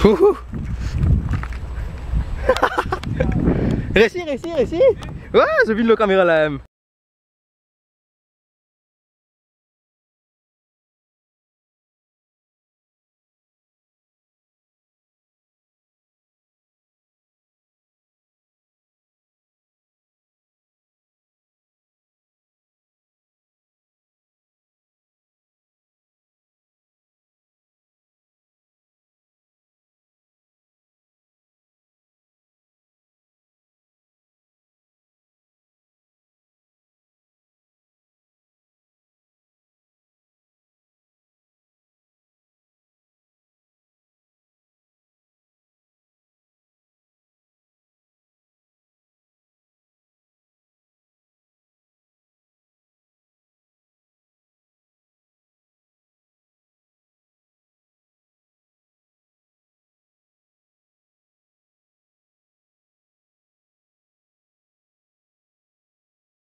réussi, réussi, réussi. Ouais, J'ai vis le caméra là. même